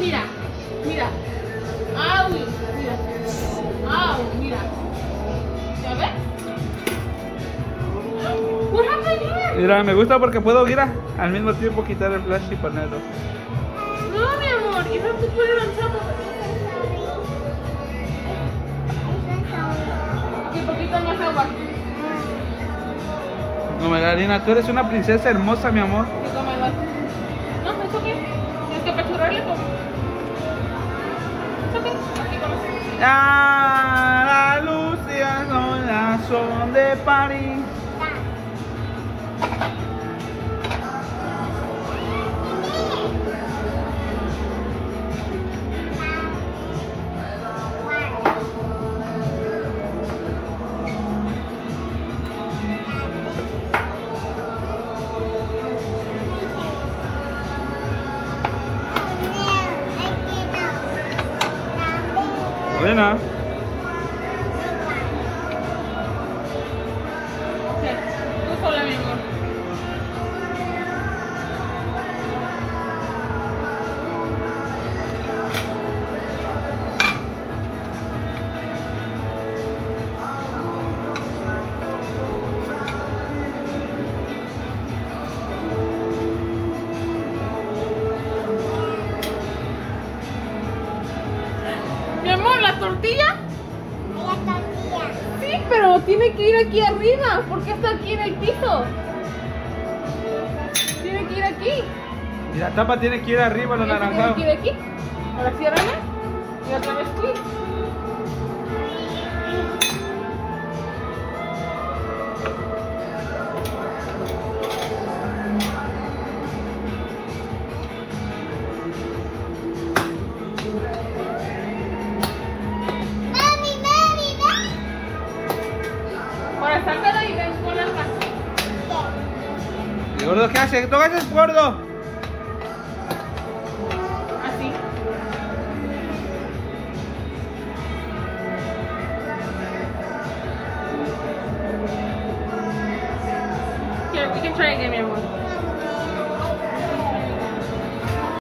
mira, mira. Ah, mira. Ah, mira. ¿Ya ves? Mira, me gusta porque puedo, mira, al mismo tiempo quitar el flash y ponerlo. No, mi amor, ¿y you have to put it on top of No me tú eres una princesa hermosa, mi amor. Ah, la luz y las olas son de París. Buena. Sí, Amor, la tortilla. Sí, pero tiene que ir aquí arriba. ¿Por qué está aquí en el piso? Tiene que ir aquí. Y la tapa tiene que ir arriba, lo Ese Tiene que ir aquí. Ahora ciérrala. Y otra vez clic. ¿Y gordo qué hace? ¿Tú haces, gordo? Así. Here, we can try again, mi amor.